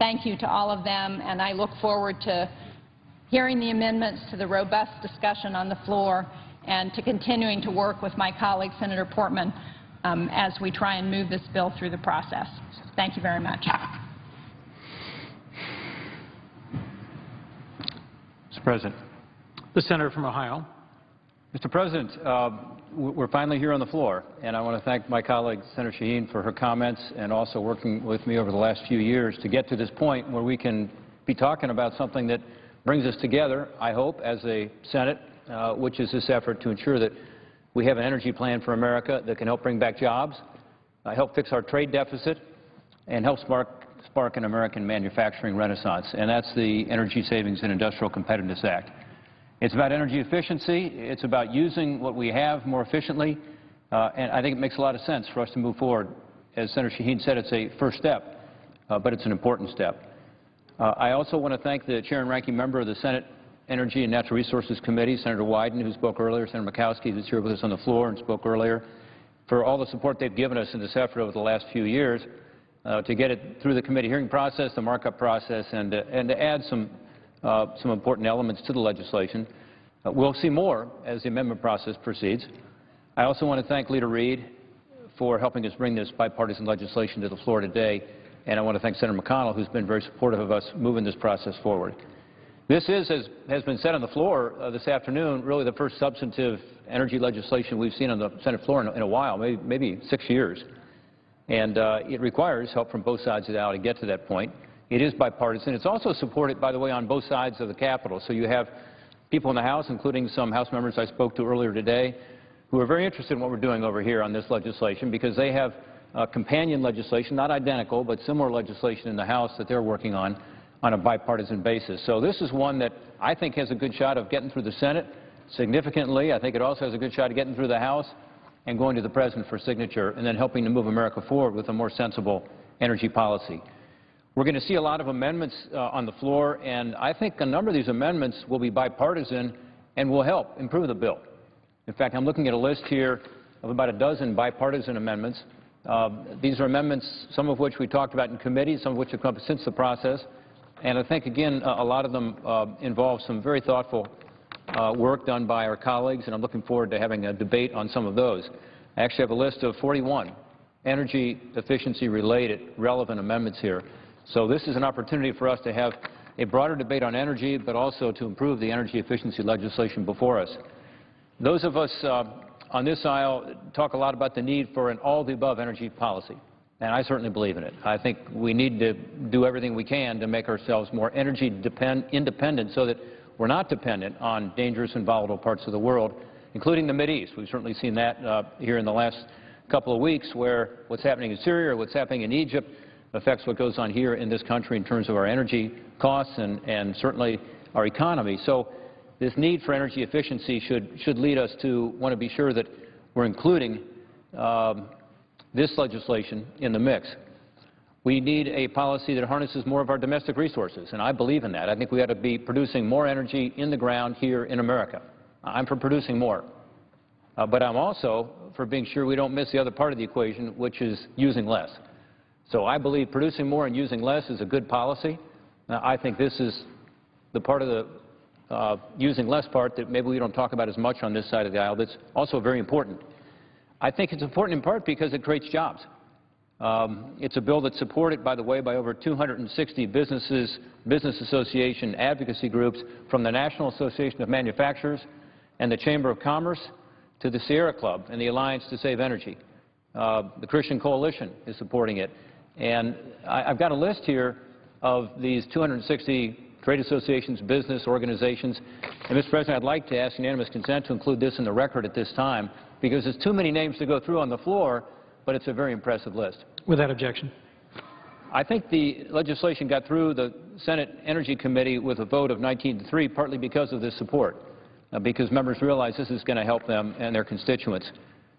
thank you to all of them, and I look forward to hearing the amendments to the robust discussion on the floor and to continuing to work with my colleague, Senator Portman, um, as we try and move this bill through the process. Thank you very much. Mr. President. The senator from Ohio. Mr. President, uh, we're finally here on the floor, and I want to thank my colleague, Senator Shaheen, for her comments and also working with me over the last few years to get to this point where we can be talking about something that brings us together, I hope, as a Senate, uh, which is this effort to ensure that we have an energy plan for America that can help bring back jobs, uh, help fix our trade deficit, and help spark, spark an American manufacturing renaissance, and that's the Energy Savings and Industrial Competitiveness Act. It's about energy efficiency. It's about using what we have more efficiently, uh, and I think it makes a lot of sense for us to move forward. As Senator Shaheen said, it's a first step, uh, but it's an important step. Uh, I also want to thank the chair and ranking member of the Senate Energy and Natural Resources Committee, Senator Wyden, who spoke earlier, Senator Murkowski, who's here with us on the floor and spoke earlier, for all the support they've given us in this effort over the last few years uh, to get it through the committee hearing process, the markup process, and, uh, and to add some, uh, some important elements to the legislation. Uh, we'll see more as the amendment process proceeds. I also want to thank Leader Reid for helping us bring this bipartisan legislation to the floor today, and I want to thank Senator McConnell, who's been very supportive of us moving this process forward. This is, as has been said on the floor uh, this afternoon, really the first substantive energy legislation we've seen on the Senate floor in, in a while, maybe, maybe, six years. And uh, it requires help from both sides of the aisle to get to that point. It is bipartisan. It's also supported, by the way, on both sides of the Capitol. So you have people in the House, including some House members I spoke to earlier today, who are very interested in what we're doing over here on this legislation because they have uh, companion legislation, not identical, but similar legislation in the House that they're working on on a bipartisan basis. So this is one that I think has a good shot of getting through the Senate significantly. I think it also has a good shot of getting through the House and going to the President for signature and then helping to move America forward with a more sensible energy policy. We're going to see a lot of amendments uh, on the floor, and I think a number of these amendments will be bipartisan and will help improve the bill. In fact, I'm looking at a list here of about a dozen bipartisan amendments. Uh, these are amendments, some of which we talked about in committee, some of which have come up since the process. And I think, again, a lot of them uh, involve some very thoughtful uh, work done by our colleagues, and I'm looking forward to having a debate on some of those. I actually have a list of 41 energy efficiency-related relevant amendments here. So this is an opportunity for us to have a broader debate on energy, but also to improve the energy efficiency legislation before us. Those of us uh, on this aisle talk a lot about the need for an all-the-above energy policy and I certainly believe in it. I think we need to do everything we can to make ourselves more energy depend, independent so that we're not dependent on dangerous and volatile parts of the world, including the East. We've certainly seen that uh, here in the last couple of weeks where what's happening in Syria what's happening in Egypt affects what goes on here in this country in terms of our energy costs and, and certainly our economy. So this need for energy efficiency should, should lead us to want to be sure that we're including um, this legislation in the mix. We need a policy that harnesses more of our domestic resources, and I believe in that. I think we ought to be producing more energy in the ground here in America. I'm for producing more. Uh, but I'm also for being sure we don't miss the other part of the equation, which is using less. So I believe producing more and using less is a good policy. Uh, I think this is the part of the uh, using less part that maybe we don't talk about as much on this side of the aisle that's also very important. I think it's important in part because it creates jobs. Um, it's a bill that's supported, by the way, by over 260 businesses, business association advocacy groups from the National Association of Manufacturers and the Chamber of Commerce to the Sierra Club and the Alliance to Save Energy. Uh, the Christian Coalition is supporting it. And I, have got a list here of these 260 trade associations, business organizations. And, Mr. President, I'd like to ask unanimous consent to include this in the record at this time because there's too many names to go through on the floor, but it's a very impressive list. Without objection. I think the legislation got through the Senate Energy Committee with a vote of 19 to 3, partly because of this support, uh, because members realize this is going to help them and their constituents.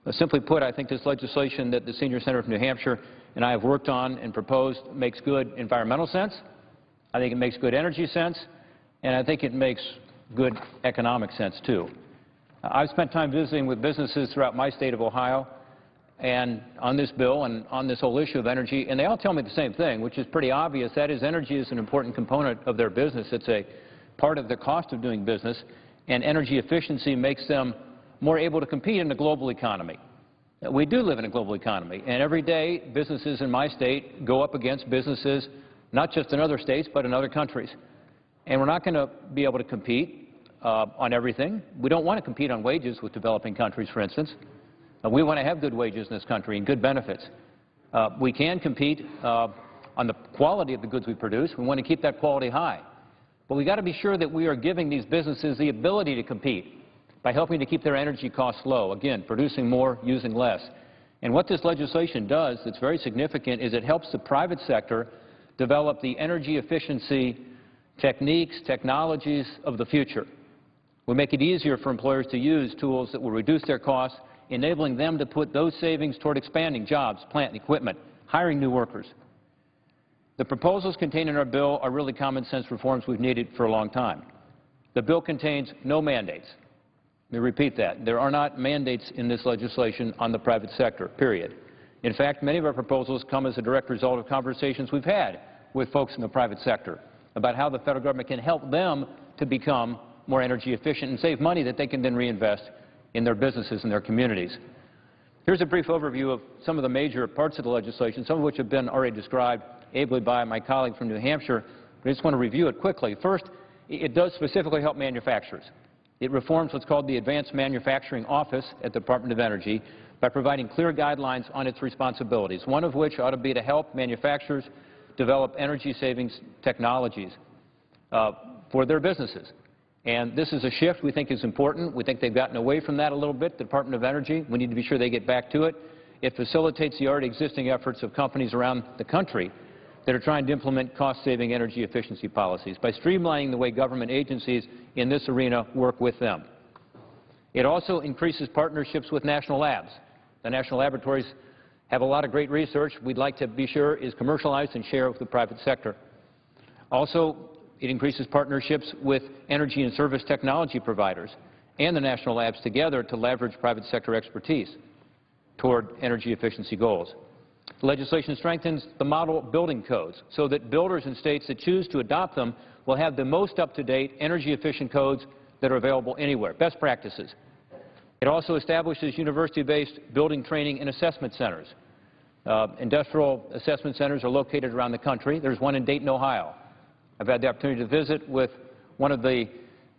Uh, simply put, I think this legislation that the senior senator from New Hampshire and I have worked on and proposed makes good environmental sense. I think it makes good energy sense, and I think it makes good economic sense, too. I've spent time visiting with businesses throughout my state of Ohio, and on this bill and on this whole issue of energy, and they all tell me the same thing, which is pretty obvious. That is, energy is an important component of their business. It's a part of the cost of doing business, and energy efficiency makes them more able to compete in the global economy. We do live in a global economy, and every day businesses in my state go up against businesses not just in other states, but in other countries. And we're not going to be able to compete uh, on everything. We don't want to compete on wages with developing countries, for instance. Uh, we want to have good wages in this country and good benefits. Uh, we can compete uh, on the quality of the goods we produce. We want to keep that quality high. But we've got to be sure that we are giving these businesses the ability to compete by helping to keep their energy costs low. Again, producing more, using less. And what this legislation does that's very significant is it helps the private sector develop the energy efficiency techniques, technologies of the future. We make it easier for employers to use tools that will reduce their costs, enabling them to put those savings toward expanding jobs, plant and equipment, hiring new workers. The proposals contained in our bill are really common sense reforms we've needed for a long time. The bill contains no mandates. Let me repeat that. There are not mandates in this legislation on the private sector, period. In fact, many of our proposals come as a direct result of conversations we've had with folks in the private sector about how the federal government can help them to become more energy efficient and save money that they can then reinvest in their businesses and their communities. Here's a brief overview of some of the major parts of the legislation, some of which have been already described ably by my colleague from New Hampshire, but I just want to review it quickly. First, it does specifically help manufacturers. It reforms what's called the Advanced Manufacturing Office at the Department of Energy by providing clear guidelines on its responsibilities, one of which ought to be to help manufacturers develop energy savings technologies uh, for their businesses. And this is a shift we think is important. We think they've gotten away from that a little bit, the Department of Energy. We need to be sure they get back to it. It facilitates the already existing efforts of companies around the country that are trying to implement cost-saving energy efficiency policies by streamlining the way government agencies in this arena work with them. It also increases partnerships with national labs. The national laboratories have a lot of great research we'd like to be sure is commercialized and shared with the private sector. Also, it increases partnerships with energy and service technology providers and the national labs together to leverage private sector expertise toward energy efficiency goals. Legislation strengthens the model building codes so that builders in states that choose to adopt them will have the most up-to-date energy-efficient codes that are available anywhere, best practices. It also establishes university-based building training and assessment centers. Uh, industrial assessment centers are located around the country. There's one in Dayton, Ohio. I've had the opportunity to visit with one of the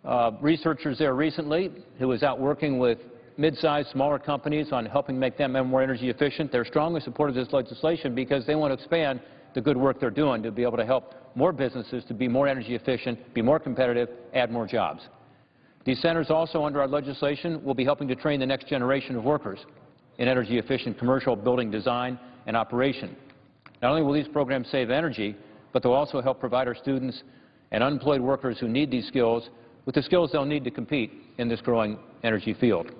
uh, researchers there recently who was out working with mid-sized, smaller companies on helping make them more energy efficient. They're strongly supportive of this legislation because they want to expand the good work they're doing to be able to help more businesses to be more energy efficient, be more competitive, add more jobs. These centers also, under our legislation, will be helping to train the next generation of workers in energy-efficient commercial building design and operation. Not only will these programs save energy, but they'll also help provide our students and unemployed workers who need these skills with the skills they'll need to compete in this growing energy field.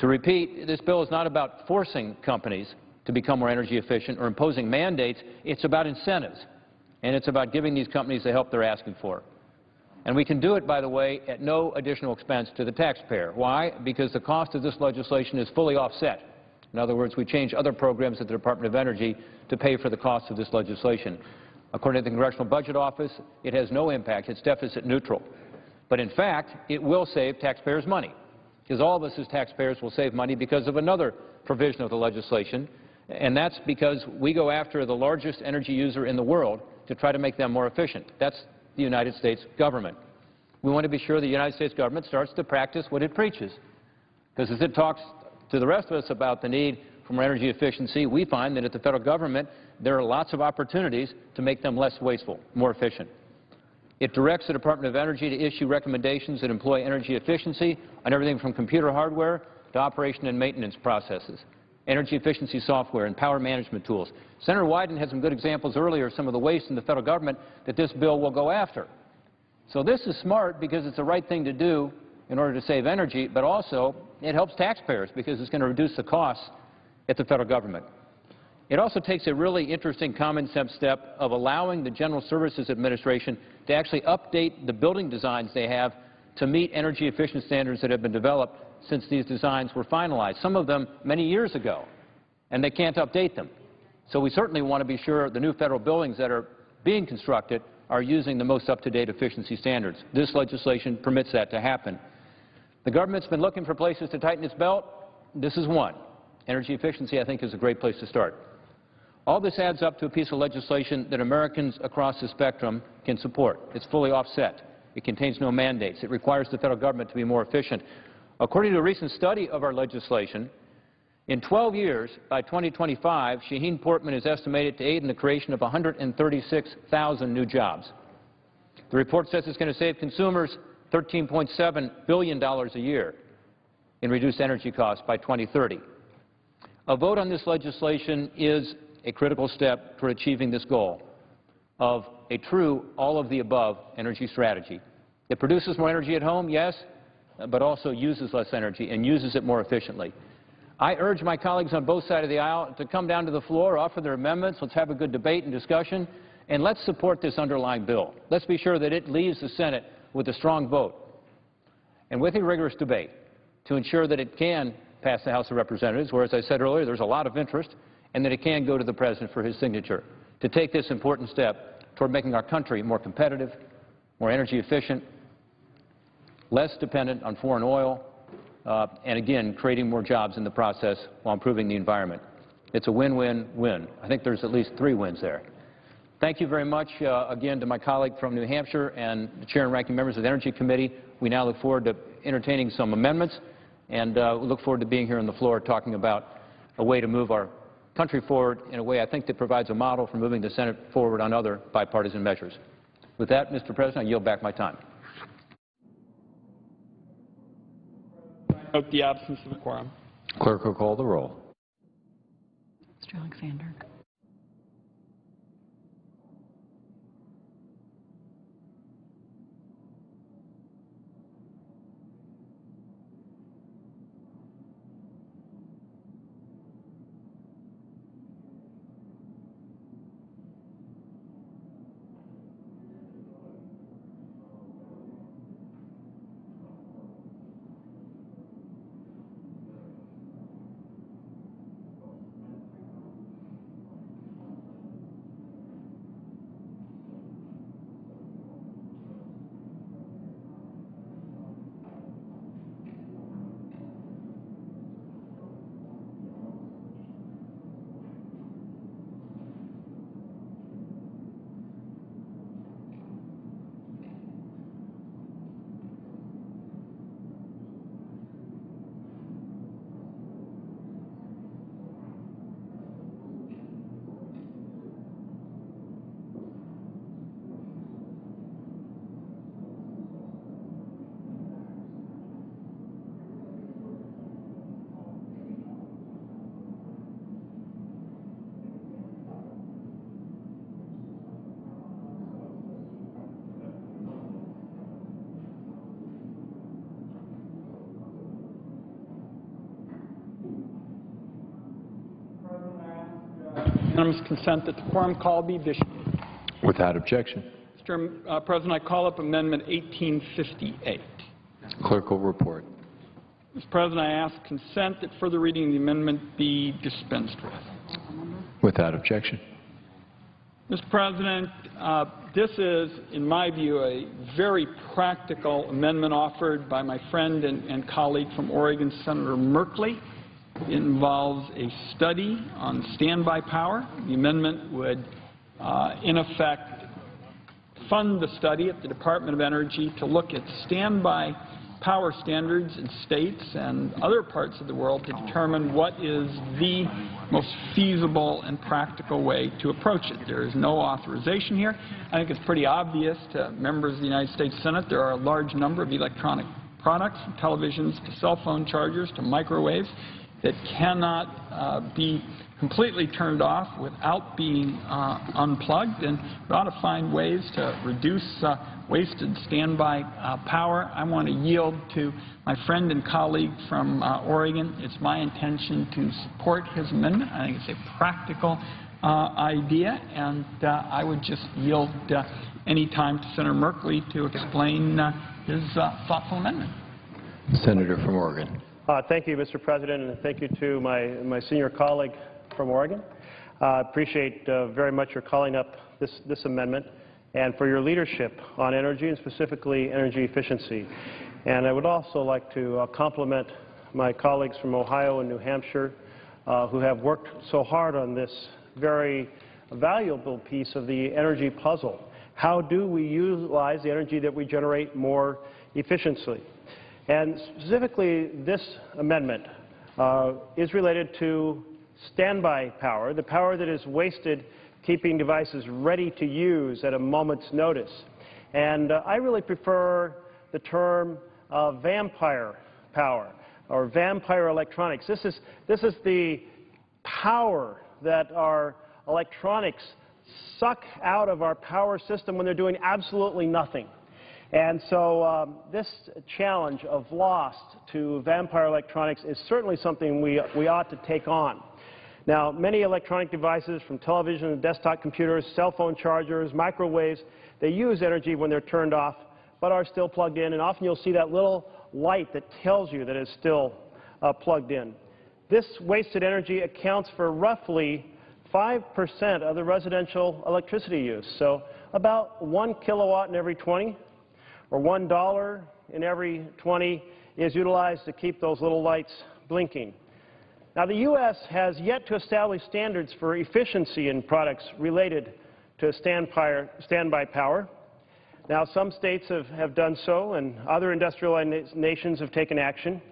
To repeat, this bill is not about forcing companies to become more energy efficient or imposing mandates. It's about incentives, and it's about giving these companies the help they're asking for. And we can do it, by the way, at no additional expense to the taxpayer. Why? Because the cost of this legislation is fully offset. In other words, we change other programs at the Department of Energy to pay for the cost of this legislation. According to the Congressional Budget Office, it has no impact. It's deficit neutral. But in fact, it will save taxpayers money, because all of us as taxpayers will save money because of another provision of the legislation, and that's because we go after the largest energy user in the world to try to make them more efficient. That's the United States government. We want to be sure the United States government starts to practice what it preaches. Because as it talks to the rest of us about the need for more energy efficiency, we find that at the federal government there are lots of opportunities to make them less wasteful, more efficient. It directs the Department of Energy to issue recommendations that employ energy efficiency on everything from computer hardware to operation and maintenance processes, energy efficiency software and power management tools, Senator Wyden had some good examples earlier of some of the waste in the federal government that this bill will go after. So this is smart because it's the right thing to do in order to save energy, but also it helps taxpayers because it's going to reduce the costs at the federal government. It also takes a really interesting common sense step of allowing the General Services Administration to actually update the building designs they have to meet energy efficient standards that have been developed since these designs were finalized, some of them many years ago. and they can't update them. So we certainly want to be sure the new federal buildings that are being constructed are using the most up-to-date efficiency standards. This legislation permits that to happen. The government's been looking for places to tighten its belt. This is one. Energy efficiency, I think, is a great place to start. All this adds up to a piece of legislation that Americans across the spectrum can support. It's fully offset. It contains no mandates. It requires the federal government to be more efficient. According to a recent study of our legislation, in 12 years, by 2025, Shaheen Portman is estimated to aid in the creation of 136,000 new jobs. The report says it's going to save consumers $13.7 billion a year in reduced energy costs by 2030. A vote on this legislation is a critical step toward achieving this goal of a true all-of-the-above energy strategy. It produces more energy at home, yes, but also uses less energy and uses it more efficiently. I urge my colleagues on both sides of the aisle to come down to the floor, offer their amendments, let's have a good debate and discussion, and let's support this underlying bill. Let's be sure that it leaves the Senate with a strong vote and with a rigorous debate to ensure that it can pass the House of Representatives, where, as I said earlier, there's a lot of interest, and that it can go to the President for his signature to take this important step toward making our country more competitive, more energy efficient, less dependent on foreign oil, uh, and again, creating more jobs in the process while improving the environment. It's a win-win-win. I think there's at least three wins there. Thank you very much uh, again to my colleague from New Hampshire and the chair and ranking members of the Energy Committee. We now look forward to entertaining some amendments and uh, look forward to being here on the floor talking about a way to move our country forward in a way I think that provides a model for moving the Senate forward on other bipartisan measures. With that, Mr. President, I yield back my time. Note the absence of a quorum. Clerk will call the roll. Mr. Alexander. Unanimous consent that the quorum call be issued. Without objection. Mr. uh, President, I call up Amendment 1858. Clerk will report. Mr. President, I ask consent that further reading of the amendment be dispensed with. Without objection. Mr. President, uh, this is, in my view, a very practical amendment offered by my friend and, and colleague from Oregon, Senator Merkley. Involves a study on standby power. The amendment would, uh, in effect, fund the study at the Department of Energy to look at standby power standards in states and other parts of the world to determine what is the most feasible and practical way to approach it. There is no authorization here. I think it's pretty obvious to members of the United States Senate there are a large number of electronic products, from televisions to cell phone chargers to microwaves, that cannot uh, be completely turned off without being uh, unplugged, and we ought to find ways to reduce uh, wasted standby uh, power. I want to yield to my friend and colleague from uh, Oregon. It's my intention to support his amendment. I think it's a practical uh, idea, and I would just yield any time to Senator Merkley to explain his thoughtful amendment. Senator from Oregon. Uh, Thank you, Mr. President, and thank you to my, my senior colleague from Oregon. Uh, appreciate uh, very much your calling up this, this amendment and for your leadership on energy and specifically energy efficiency. And I would also like to uh, compliment my colleagues from Ohio and New Hampshire uh, who have worked so hard on this very valuable piece of the energy puzzle. How do we utilize the energy that we generate more efficiently? And specifically, this amendment uh, is related to standby power, the power that is wasted keeping devices ready to use at a moment's notice. And uh, I really prefer the term uh, vampire power or vampire electronics. This is, this is the power that our electronics suck out of our power system when they're doing absolutely nothing. And so um, this challenge of lost to vampire electronics is certainly something we, we ought to take on. Now, many electronic devices, from television and desktop computers, cell phone chargers, microwaves, they use energy when they're turned off, but are still plugged in. And often you'll see that little light that tells you that it's still uh, plugged in. This wasted energy accounts for roughly 5% of the residential electricity use. So about one kilowatt in every 20 or one dollar in every 20 is utilized to keep those little lights blinking. Now, the U.S. has yet to establish standards for efficiency in products related to standby power. Now, some states have, have done so, and other industrialized nations have taken action.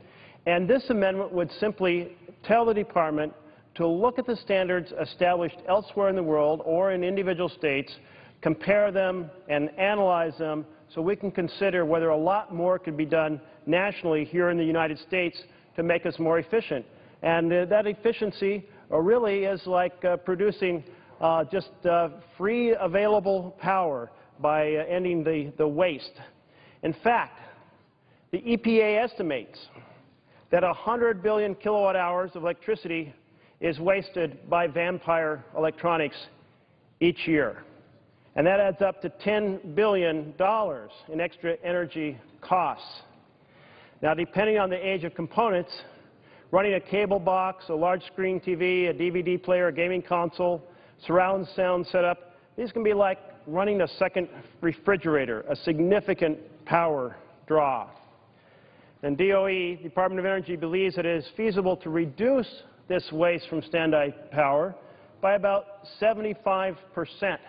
And this amendment would simply tell the Department to look at the standards established elsewhere in the world or in individual states, compare them and analyze them so we can consider whether a lot more could be done nationally here in the United States to make us more efficient. And uh, that efficiency uh, really is like uh, producing uh, just uh, free available power by uh, ending the, the waste. In fact, the EPA estimates that 100 billion kilowatt hours of electricity is wasted by vampire electronics each year. And that adds up to $10 billion in extra energy costs. Now, depending on the age of components, running a cable box, a large screen TV, a DVD player, a gaming console, surround sound setup, these can be like running a second refrigerator, a significant power draw. And DOE, Department of Energy, believes it is feasible to reduce this waste from standby power by about 75 percent.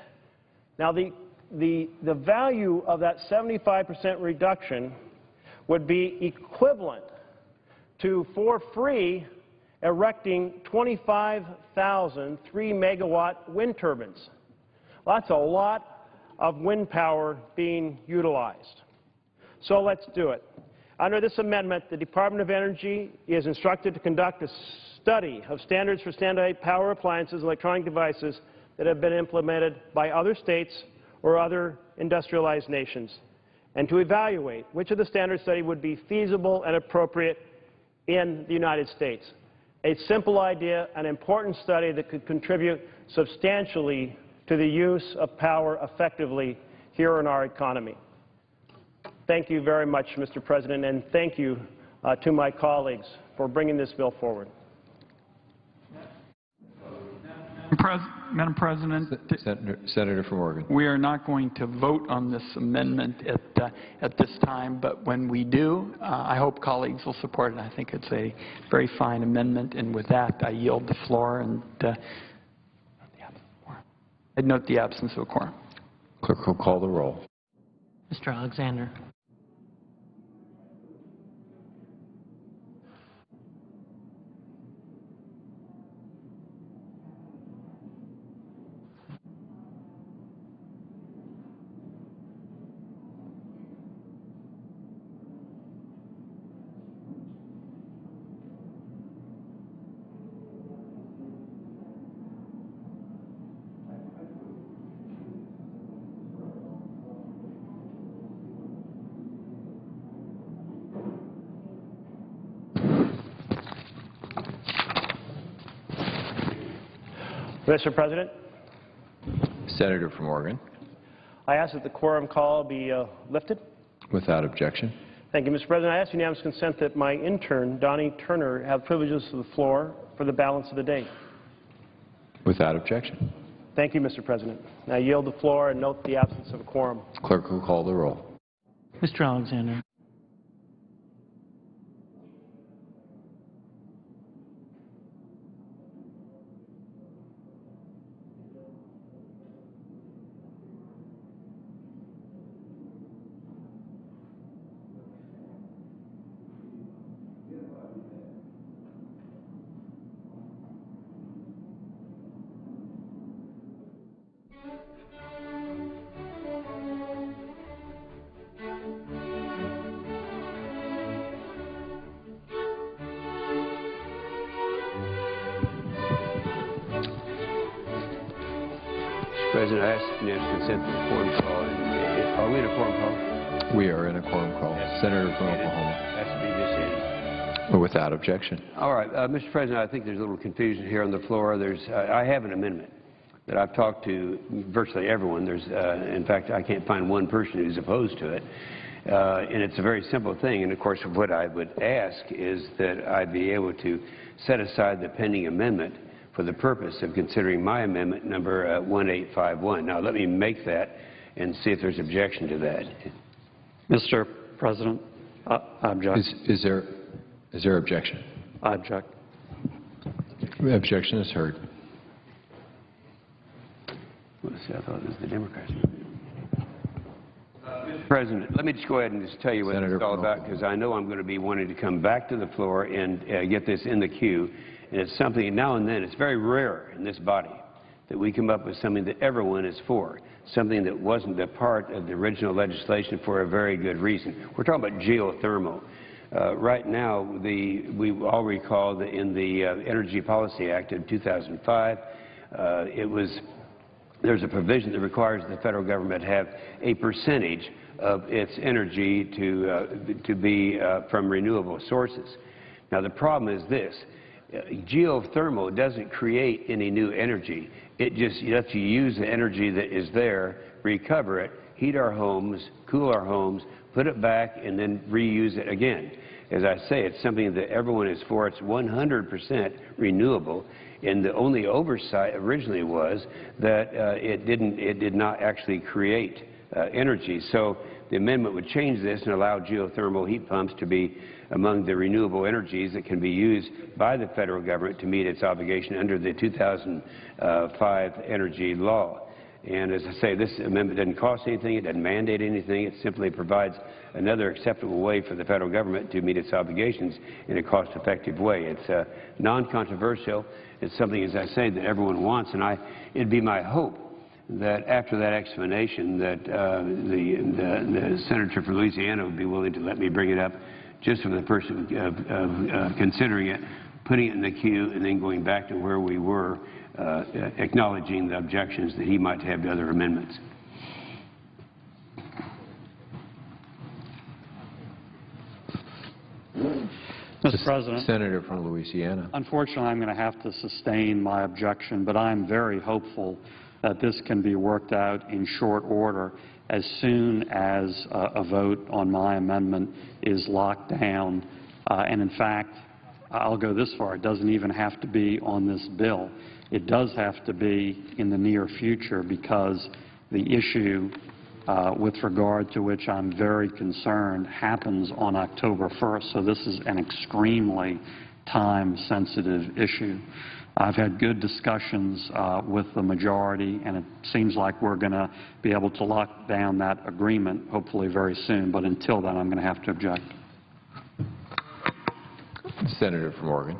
Now, the, the, the value of that 75 percent reduction would be equivalent to, for free, erecting 25,000 3-megawatt wind turbines. Well, that's a lot of wind power being utilized. So let's do it. Under this amendment, the Department of Energy is instructed to conduct a study of standards for standby power appliances, electronic devices that have been implemented by other states or other industrialized nations, and to evaluate which of the standard study would be feasible and appropriate in the United States. A simple idea, an important study that could contribute substantially to the use of power effectively here in our economy. Thank you very much, Mr. President, and thank you uh, to my colleagues for bringing this bill forward. Pres Madam President, Senator, Senator from Oregon. we are not going to vote on this amendment at, uh, at this time, but when we do, uh, I hope colleagues will support it. I think it's a very fine amendment, and with that, I yield the floor and uh, I'd note the absence of a quorum. Clerk will call the roll. Mr. Alexander. Mr. President, Senator from Oregon. I ask that the quorum call be uh, lifted. Without objection. Thank you, Mr. President. I ask unanimous consent that my intern, Donnie Turner, have privileges of the floor for the balance of the day. Without objection. Thank you, Mr. President. I yield the floor and note the absence of a quorum. Clerk will call the roll. Mr. Alexander. Objection. All right, uh, Mr. President, I think there's a little confusion here on the floor. There's, uh, I have an amendment that I've talked to virtually everyone. There's, uh, in fact, I can't find one person who's opposed to it. Uh, and it's a very simple thing. And of course, what I would ask is that I be able to set aside the pending amendment for the purpose of considering my amendment number uh, 1851. Now, let me make that and see if there's objection to that. Mr. President, I I object. Is, is there, is there objection? I object. Objection is heard. Let's see, I thought it was the Democrats. Mr. President, let me just go ahead and just tell you what Senator it's all from about, because I know I'm going to be wanting to come back to the floor and uh, get this in the queue. And it's something, now and then, it's very rare in this body that we come up with something that everyone is for, something that wasn't a part of the original legislation for a very good reason. We're talking about geothermal. Uh, right now, the, we all recall that in the uh, Energy Policy Act of 2005, uh, it was there's a provision that requires the federal government have a percentage of its energy to, uh, to be uh, from renewable sources. Now, the problem is this. Geothermal doesn't create any new energy. It just lets you use the energy that is there, recover it, heat our homes, cool our homes, put it back, and then reuse it again. As I say, it's something that everyone is for. It's 100% renewable. And the only oversight originally was that uh, it didn't, it did not actually create uh, energy. So the amendment would change this and allow geothermal heat pumps to be among the renewable energies that can be used by the federal government to meet its obligation under the 2005 energy law. And as I say, this amendment doesn't cost anything, it doesn't mandate anything, it simply provides another acceptable way for the federal government to meet its obligations in a cost-effective way. It's uh, non-controversial, it's something, as I say, that everyone wants, and I, it'd be my hope that after that explanation that uh, the, the, the senator from Louisiana would be willing to let me bring it up just for the purpose of, of, uh, considering it, putting it in the queue, and then going back to where we were, acknowledging the objections that he might have to other amendments. Mr. President, Senator from Louisiana. unfortunately, I'm going to have to sustain my objection, but I'm very hopeful that this can be worked out in short order as soon as uh, a vote on my amendment is locked down. Uh, And in fact, I'll go this far, it doesn't even have to be on this bill. It does have to be in the near future because the issue uh, with regard to which I'm very concerned happens on October 1st. So this is an extremely time-sensitive issue. I've had good discussions uh, with the majority, and it seems like we're going to be able to lock down that agreement hopefully very soon. But until then, I'm going to have to object. Senator from Oregon.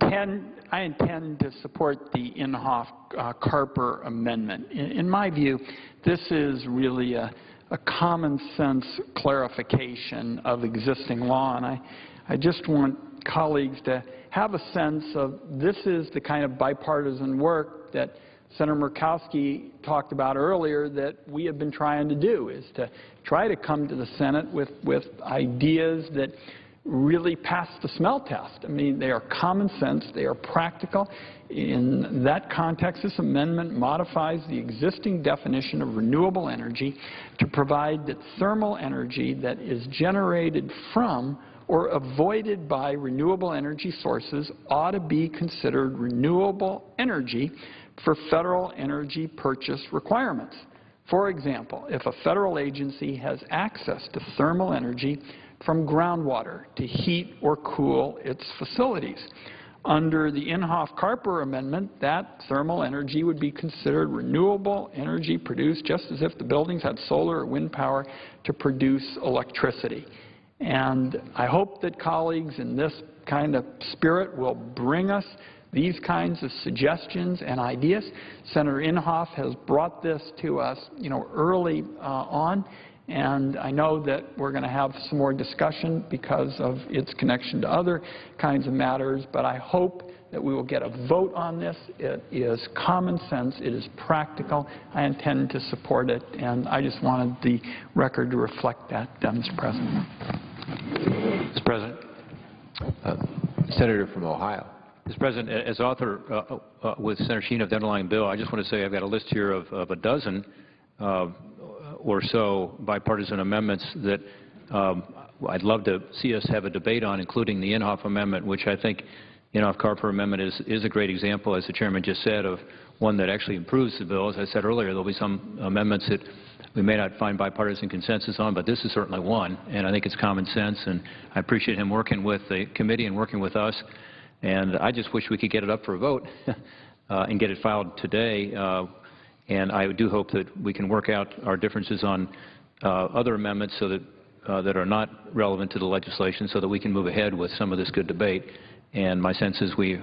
intend, I intend to support the Inhofe-Carper uh, amendment. In, in my view, this is really a, a common sense clarification of existing law, and I, I just want colleagues to have a sense of this is the kind of bipartisan work that Senator Murkowski talked about earlier that we have been trying to do, is to try to come to the Senate with, with ideas that really pass the smell test. I mean, they are common sense, they are practical. In that context, this amendment modifies the existing definition of renewable energy to provide that thermal energy that is generated from or avoided by renewable energy sources ought to be considered renewable energy for federal energy purchase requirements. For example, if a federal agency has access to thermal energy from groundwater to heat or cool its facilities, under the Inhofe-Carper Amendment, that thermal energy would be considered renewable energy produced just as if the buildings had solar or wind power to produce electricity. And I hope that colleagues in this kind of spirit will bring us these kinds of suggestions and ideas. Senator Inhofe has brought this to us, you know, early uh, on, and I know that we're going to have some more discussion because of its connection to other kinds of matters, but I hope that we will get a vote on this. It is common sense. It is practical. I intend to support it, and I just wanted the record to reflect that, uh, Mr. President. Mr. President. Uh, Senator from Ohio. Mr. President, as author uh, uh, with Senator Shaheen of the underlying bill, I just want to say I've got a list here of, of a dozen uh, or so bipartisan amendments that um, I'd love to see us have a debate on, including the Inhofe Amendment, which I think Inhofe-Carper Amendment is, is a great example, as the Chairman just said, of one that actually improves the bill. As I said earlier, there will be some amendments that we may not find bipartisan consensus on, but this is certainly one, and I think it's common sense, and I appreciate him working with the committee and working with us and I just wish we could get it up for a vote uh, and get it filed today. Uh, and I do hope that we can work out our differences on uh, other amendments so that, uh, that are not relevant to the legislation so that we can move ahead with some of this good debate. And my sense is we,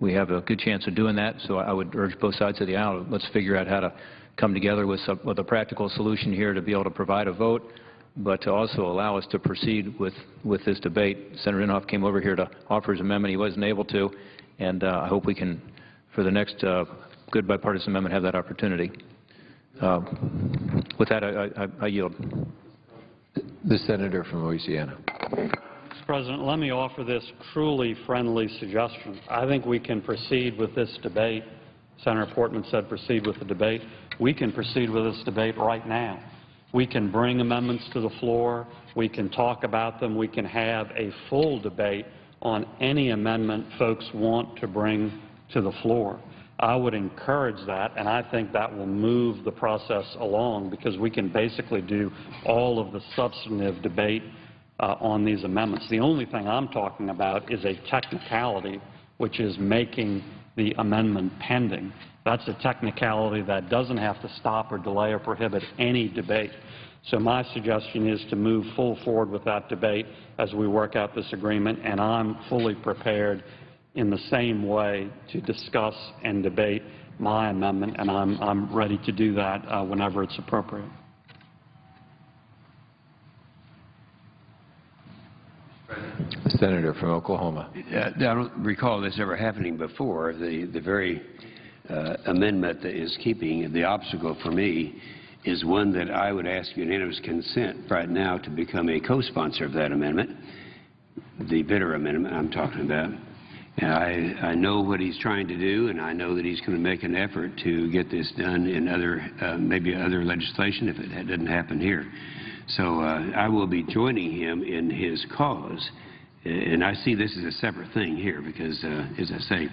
we have a good chance of doing that, so I would urge both sides of the aisle, let's figure out how to come together with, some, with a practical solution here to be able to provide a vote but to also allow us to proceed with, with this debate. Senator Inhofe came over here to offer his amendment. He wasn't able to, and uh, I hope we can, for the next uh, good bipartisan amendment, have that opportunity. Uh, with that, I, I, I yield. The Senator from Louisiana. Mr. President, let me offer this truly friendly suggestion. I think we can proceed with this debate. Senator Portman said proceed with the debate. We can proceed with this debate right now. We can bring amendments to the floor. We can talk about them. We can have a full debate on any amendment folks want to bring to the floor. I would encourage that, and I think that will move the process along because we can basically do all of the substantive debate uh, on these amendments. The only thing I'm talking about is a technicality, which is making the amendment pending. That's a technicality that doesn't have to stop or delay or prohibit any debate. So my suggestion is to move full forward with that debate as we work out this agreement, and I'm fully prepared in the same way to discuss and debate my amendment, and I'm, I'm ready to do that uh, whenever it's appropriate. The Senator from Oklahoma. Uh, I don't recall this ever happening before. The, the very uh, amendment that is keeping the obstacle for me is one that I would ask unanimous consent right now to become a co-sponsor of that amendment, the Vitter amendment I'm talking about. And I, I know what he's trying to do, and I know that he's going to make an effort to get this done in other, uh, maybe other legislation if it doesn't happen here. So uh, I will be joining him in his cause. And I see this as a separate thing here because, uh, as I say,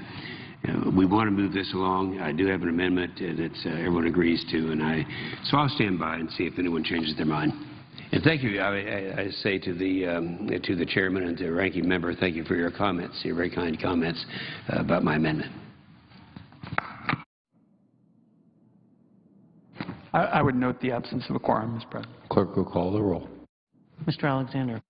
you know, we want to move this along. I do have an amendment that uh, everyone agrees to, and I so I'll stand by and see if anyone changes their mind. And thank you. I, I, I say to the um, to the chairman and to the ranking member, thank you for your comments, your very kind comments uh, about my amendment. I, I would note the absence of a quorum, Mr. President. Clerk will call the roll. Mr. Alexander.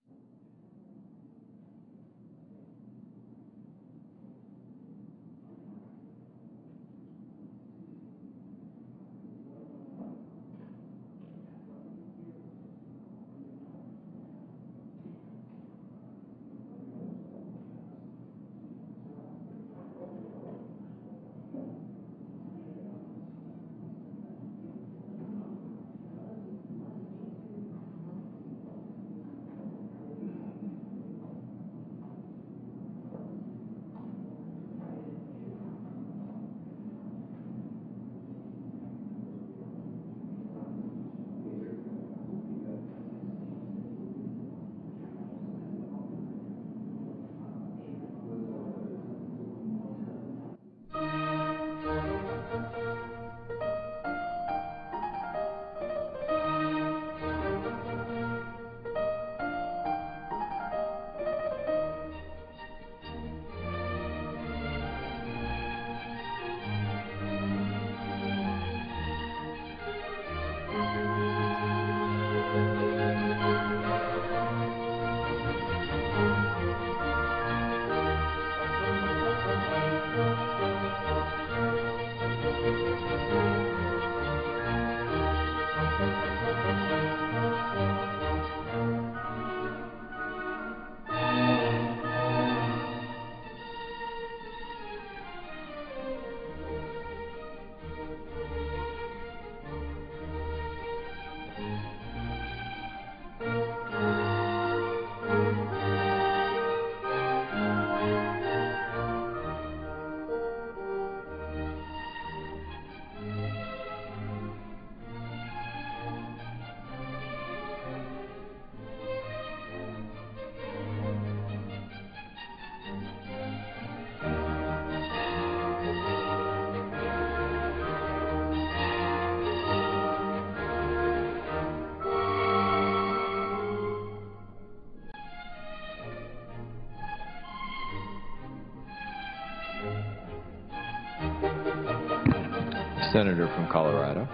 Senator from Colorado.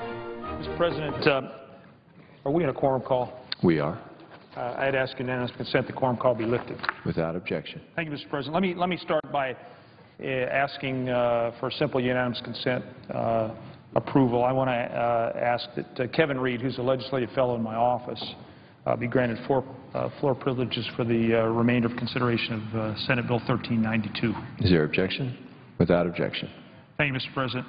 Mr. President, uh, are we in a quorum call? We are, Uh, I'd ask unanimous consent the quorum call be lifted. without objection. Thank you, Mr. President. Let me, let me start by uh, asking uh, for simple unanimous consent uh, approval. I want to uh, ask that uh, Kevin Reed, who's a legislative fellow in my office, uh, be granted floor, uh, floor privileges for the uh, remainder of consideration of uh, Senate Bill 1392. Is there objection? Without objection. Thank you, Mr. President.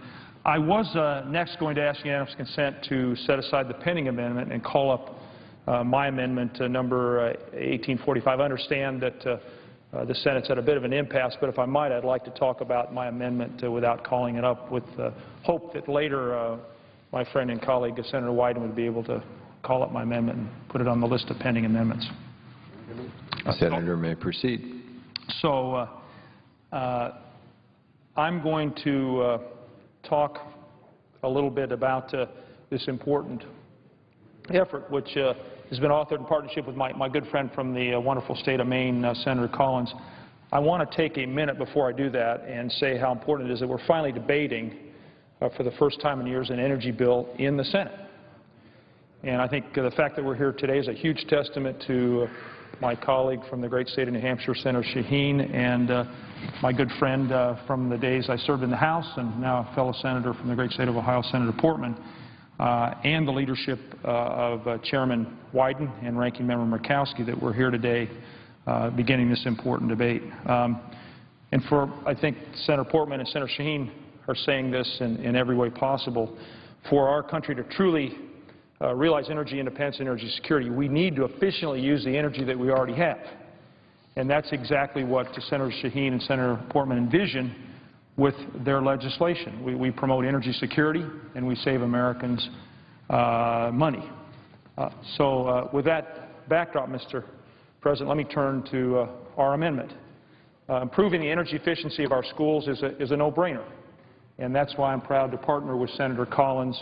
I was uh, next going to ask unanimous consent to set aside the pending amendment and call up uh, my amendment, uh, number uh, 1845. I understand that uh, uh, the Senate's at a bit of an impasse, but if I might, I'd like to talk about my amendment uh, without calling it up with uh, hope that later uh, my friend and colleague, Senator Wyden, would be able to call up my amendment and put it on the list of pending amendments. The Senator may proceed. So uh, uh, I'm going to uh, talk a little bit about uh, this important effort, which uh, has been authored in partnership with my, my good friend from the uh, wonderful state of Maine, uh, Senator Collins. I want to take a minute before I do that and say how important it is that we're finally debating uh, for the first time in years an energy bill in the Senate. And I think the fact that we're here today is a huge testament to uh, my colleague from the great state of New Hampshire, Senator Shaheen, and uh, my good friend uh, from the days I served in the House and now a fellow senator from the great state of Ohio, Senator Portman, uh, and the leadership uh, of uh, Chairman Wyden and Ranking Member Murkowski that we're here today beginning this important debate. Um, and for, I think Senator Portman and Senator Shaheen are saying this in, in every way possible, for our country to truly uh, realize energy independence and energy security, we need to efficiently use the energy that we already have. And that's exactly what Senator Shaheen and Senator Portman envision with their legislation. We, we promote energy security and we save Americans uh, money. Uh, so uh, with that backdrop, Mr. President, let me turn to uh, our amendment. Uh, improving the energy efficiency of our schools is a, is a no-brainer. And that's why I'm proud to partner with Senator Collins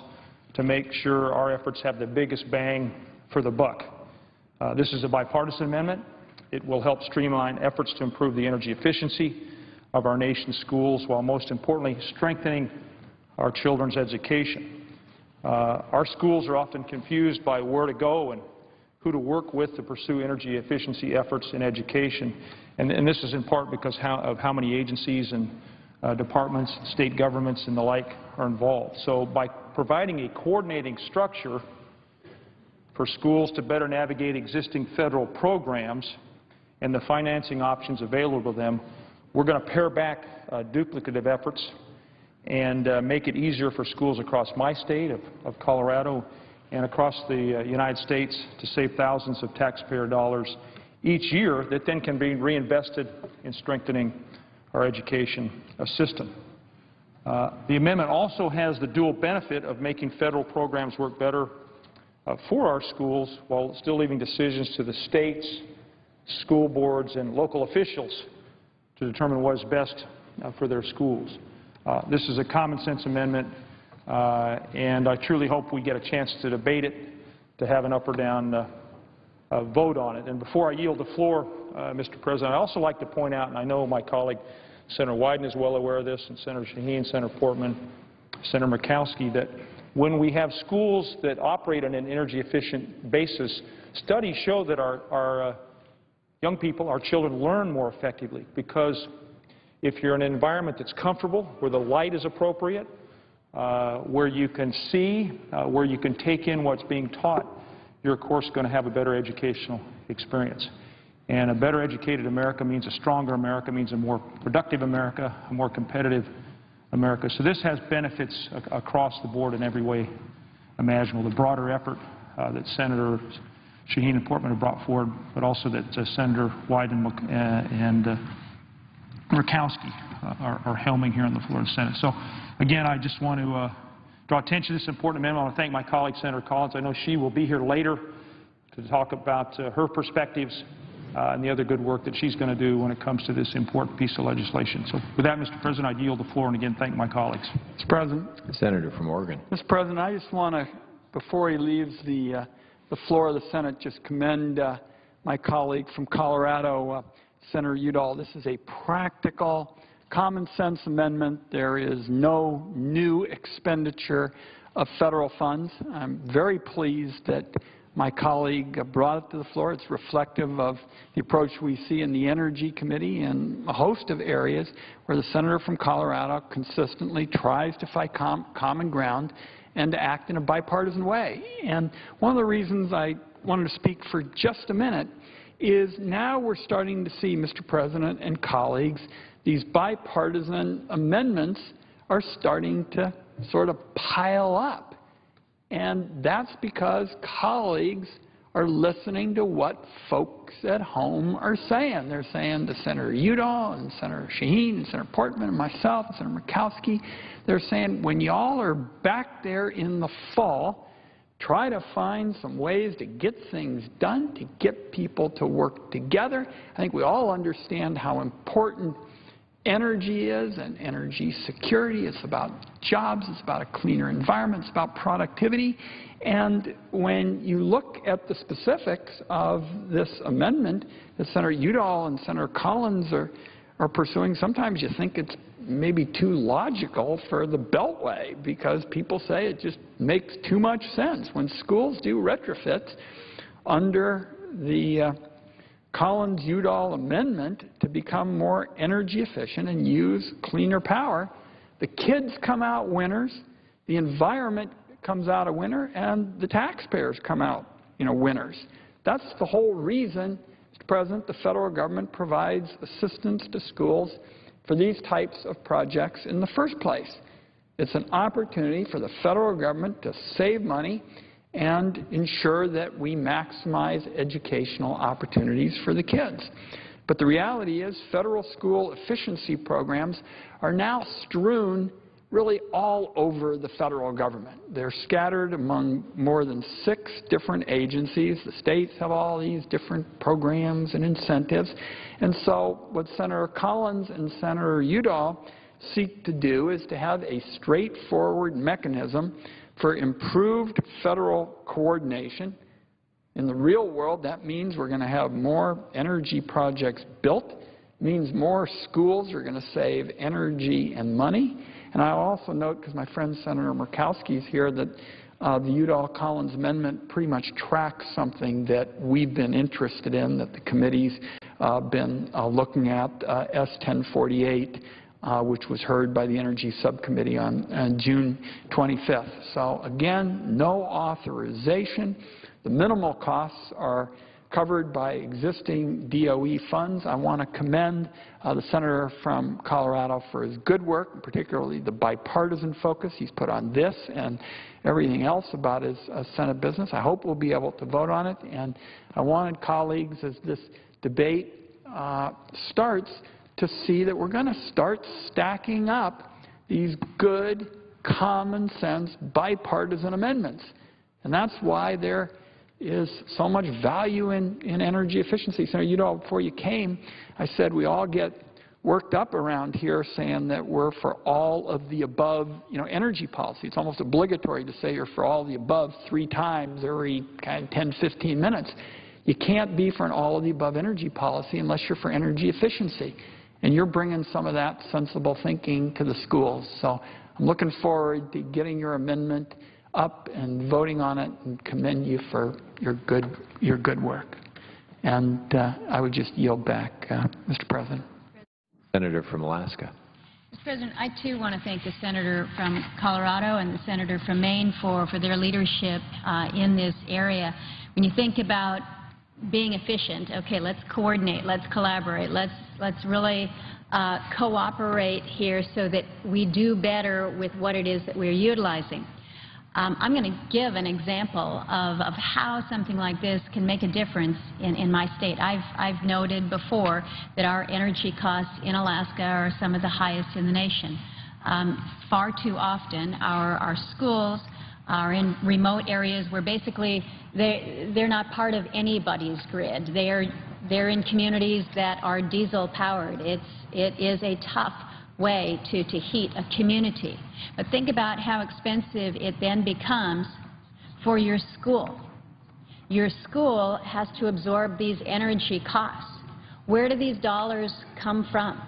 to make sure our efforts have the biggest bang for the buck. Uh, this is a bipartisan amendment. It will help streamline efforts to improve the energy efficiency of our nation's schools while most importantly strengthening our children's education. Uh, our schools are often confused by where to go and who to work with to pursue energy efficiency efforts in education. And, and this is in part because how, of how many agencies and uh, departments, state governments, and the like are involved. So by providing a coordinating structure for schools to better navigate existing federal programs and the financing options available to them, we're going to pare back uh, duplicative efforts and uh, make it easier for schools across my state of, of Colorado and across the uh, United States to save thousands of taxpayer dollars each year that then can be reinvested in strengthening our education system. Uh, the amendment also has the dual benefit of making federal programs work better uh, for our schools while still leaving decisions to the states, school boards, and local officials to determine what is best uh, for their schools. This is a common sense amendment, and I truly hope we get a chance to debate it, to have an up or down vote on it. And before I yield the floor, Mr. President, I'd also like to point out, and I know my colleague Senator Wyden is well aware of this, and Senator Shaheen, Senator Portman, Senator Murkowski, that when we have schools that operate on an energy efficient basis, studies show that our, our uh, young people, our children learn more effectively because if you're in an environment that's comfortable, where the light is appropriate, uh, where you can see, uh, where you can take in what's being taught, you're of course going to have a better educational experience. And a better educated America means a stronger America, means a more productive America, a more competitive America. So this has benefits across the board in every way imaginable. The broader effort uh, that Senator Shaheen and Portman have brought forward, but also that uh, Senator Wyden uh, and uh, Murkowski uh, are, are, helming here on the the Senate. So again, I just want to uh, draw attention to this important amendment. I want to thank my colleague, Senator Collins. I know she will be here later to talk about uh, her perspectives uh, and the other good work that she's going to do when it comes to this important piece of legislation. So with that, Mr. President, I yield the floor and again thank my colleagues. Mr. President. Senator from Oregon. Mr. President, I just want to, before he leaves the, uh, the floor of the Senate, just commend uh, my colleague from Colorado, uh, Senator Udall. This is a practical, common sense amendment. There is no new expenditure of federal funds. I'm very pleased that my colleague brought it to the floor. It's reflective of the approach we see in the Energy Committee and a host of areas where the senator from Colorado consistently tries to find com common ground and to act in a bipartisan way. And one of the reasons I wanted to speak for just a minute is now we're starting to see, Mr. President and colleagues, these bipartisan amendments are starting to sort of pile up. And that's because colleagues are listening to what folks at home are saying. They're saying to Senator Udall and Senator Shaheen and Senator Portman and myself and Senator Murkowski, they're saying when y'all are back there in the fall, try to find some ways to get things done, to get people to work together. I think we all understand how important energy is and energy security. It's about jobs. It's about a cleaner environment. It's about productivity. And when you look at the specifics of this amendment that Senator Udall and Senator Collins are, are pursuing, sometimes you think it's maybe too logical for the Beltway because people say it just makes too much sense. When schools do retrofits under the uh, Collins-Udall amendment to become more energy efficient and use cleaner power, the kids come out winners, the environment comes out a winner, and the taxpayers come out, you know, winners. That's the whole reason, Mr. President, the federal government provides assistance to schools for these types of projects in the first place. It's an opportunity for the federal government to save money and ensure that we maximize educational opportunities for the kids. But the reality is federal school efficiency programs are now strewn really all over the federal government. They're scattered among more than six different agencies. The states have all these different programs and incentives. And so what Senator Collins and Senator Udall seek to do is to have a straightforward mechanism for improved federal coordination. In the real world, that means we're going to have more energy projects built, means more schools are going to save energy and money. And I'll also note, because my friend Senator Murkowski is here, that uh, the Udall-Collins amendment pretty much tracks something that we've been interested in, that the committee's uh, been uh, looking at, uh, S-1048, uh, which was heard by the Energy Subcommittee on, on June 25th. So again, no authorization. The minimal costs are covered by existing DOE funds. I want to commend uh, the senator from Colorado for his good work, particularly the bipartisan focus he's put on this and everything else about his uh, Senate business. I hope we'll be able to vote on it. And I wanted colleagues, as this debate uh, starts, to see that we're going to start stacking up these good, common sense, bipartisan amendments. And that's why there is so much value in, in energy efficiency. So, you know, before you came, I said we all get worked up around here saying that we're for all of the above, you know, energy policy. It's almost obligatory to say you're for all the above three times every kind of 10, 15 minutes. You can't be for an all of the above energy policy unless you're for energy efficiency. And you're bringing some of that sensible thinking to the schools. So I'm looking forward to getting your amendment up and voting on it and commend you for your good, your good work. And uh, I would just yield back, uh, Mr. President. Senator from Alaska. Mr. President, I too want to thank the senator from Colorado and the senator from Maine for, for their leadership uh, in this area. When you think about being efficient, okay, let's coordinate, let's collaborate, let's, let's really uh, cooperate here so that we do better with what it is that we're utilizing. Um, I'm going to give an example of, of how something like this can make a difference in, in my state. I've, I've noted before that our energy costs in Alaska are some of the highest in the nation. Um, far too often, our, our schools are in remote areas where basically they, they're not part of anybody's grid. They are, they're in communities that are diesel powered. It's, it is a tough way to, to heat a community. But think about how expensive it then becomes for your school. Your school has to absorb these energy costs. Where do these dollars come from?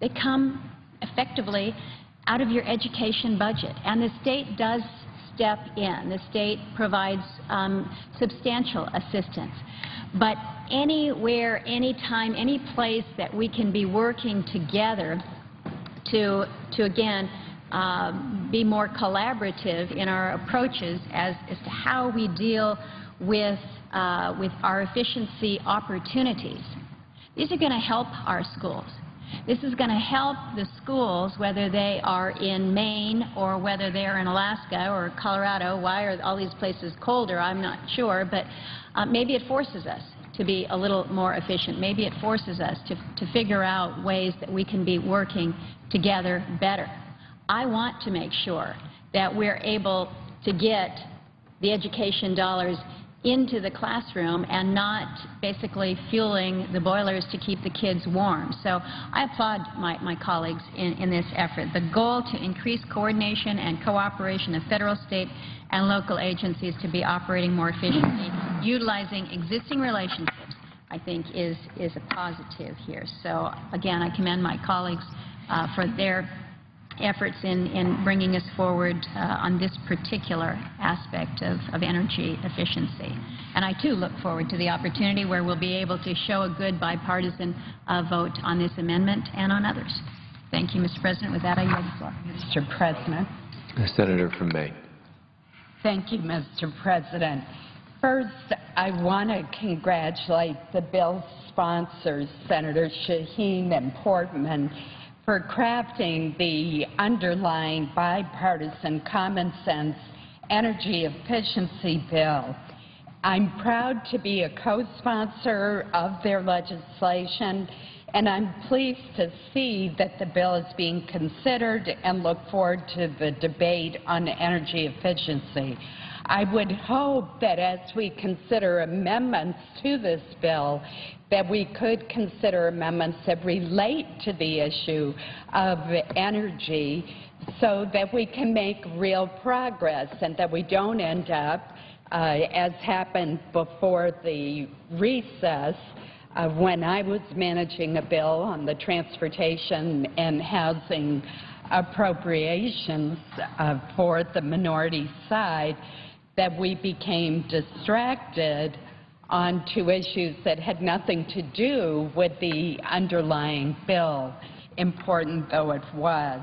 They come effectively out of your education budget. And the state does step in. The state provides um, substantial assistance. But anywhere, anytime, any place that we can be working together to, to again, uh, be more collaborative in our approaches as, as to how we deal with, uh, with our efficiency opportunities. These are going to help our schools. This is going to help the schools, whether they are in Maine or whether they're in Alaska or Colorado. Why are all these places colder? I'm not sure, but uh, maybe it forces us to be a little more efficient. Maybe it forces us to, to figure out ways that we can be working together better. I want to make sure that we're able to get the education dollars into the classroom and not basically fueling the boilers to keep the kids warm. So I applaud my, my colleagues in, in this effort. The goal to increase coordination and cooperation of federal, state, and local agencies to be operating more efficiently, utilizing existing relationships, I think is, is a positive here. So again, I commend my colleagues uh, for their efforts in, in bringing us forward uh, on this particular aspect of, of energy efficiency. And I, too, look forward to the opportunity where we'll be able to show a good bipartisan uh, vote on this amendment and on others. Thank you, Mr. President. With that, I yield the floor. Mr. President. The Senator from Maine. Thank you, Mr. President. First, I want to congratulate the bill sponsors, Senator Shaheen and Portman, for crafting the underlying bipartisan common sense energy efficiency bill. I'm proud to be a co-sponsor of their legislation, and I'm pleased to see that the bill is being considered and look forward to the debate on energy efficiency. I would hope that as we consider amendments to this bill, that we could consider amendments that relate to the issue of energy so that we can make real progress and that we don't end up, uh, as happened before the recess, uh, when I was managing a bill on the transportation and housing appropriations uh, for the minority side, that we became distracted onto issues that had nothing to do with the underlying bill, important though it was.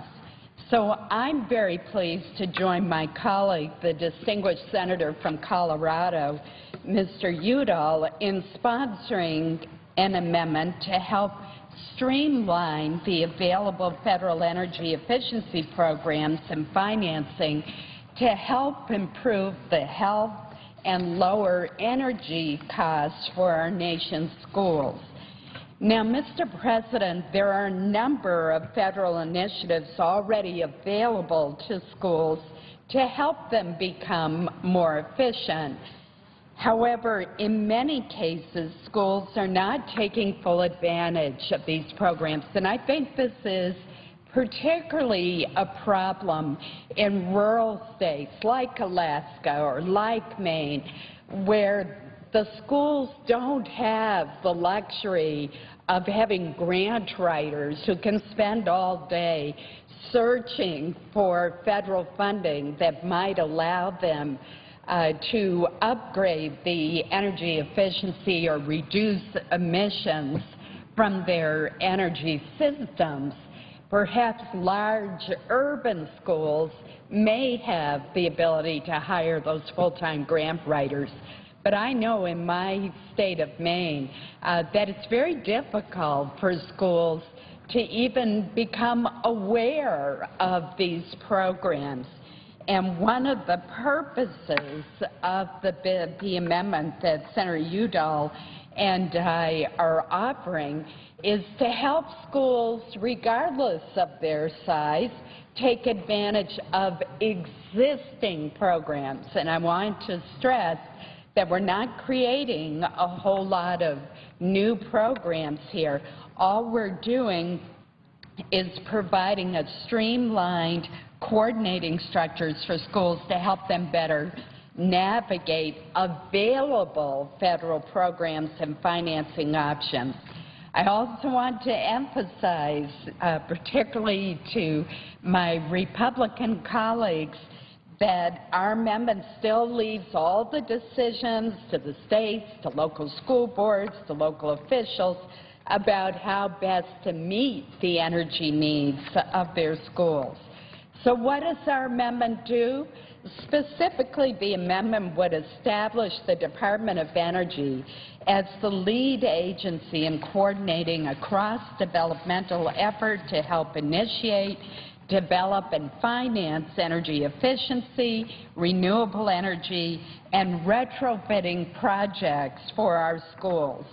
So I'm very pleased to join my colleague, the distinguished senator from Colorado, Mr. Udall, in sponsoring an amendment to help streamline the available federal energy efficiency programs and financing to help improve the health and lower energy costs for our nation's schools. Now, Mr. President, there are a number of federal initiatives already available to schools to help them become more efficient. However, in many cases, schools are not taking full advantage of these programs, and I think this is particularly a problem in rural states like Alaska or like Maine, where the schools don't have the luxury of having grant writers who can spend all day searching for federal funding that might allow them uh, to upgrade the energy efficiency or reduce emissions from their energy systems. Perhaps large urban schools may have the ability to hire those full-time grant writers. But I know in my state of Maine uh, that it's very difficult for schools to even become aware of these programs. And one of the purposes of the, the amendment that Senator Udall and I are offering is to help schools, regardless of their size, take advantage of existing programs. And I want to stress that we're not creating a whole lot of new programs here. All we're doing is providing a streamlined coordinating structures for schools to help them better navigate available federal programs and financing options. I also want to emphasize, uh, particularly to my Republican colleagues, that our amendment still leaves all the decisions to the states, to local school boards, to local officials about how best to meet the energy needs of their schools. So what does our amendment do? Specifically, the amendment would establish the Department of Energy as the lead agency in coordinating a cross-developmental effort to help initiate, develop, and finance energy efficiency, renewable energy, and retrofitting projects for our schools.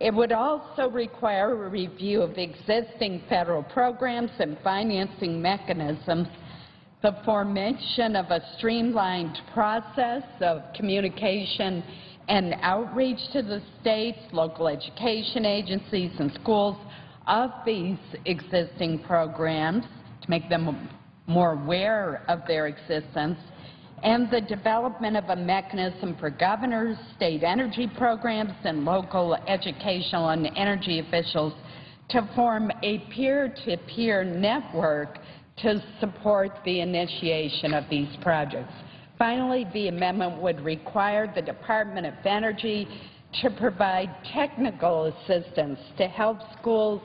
It would also require a review of existing federal programs and financing mechanisms the formation of a streamlined process of communication and outreach to the states, local education agencies, and schools of these existing programs to make them more aware of their existence, and the development of a mechanism for governors, state energy programs, and local educational and energy officials to form a peer-to-peer -peer network to support the initiation of these projects. Finally, the amendment would require the Department of Energy to provide technical assistance to help schools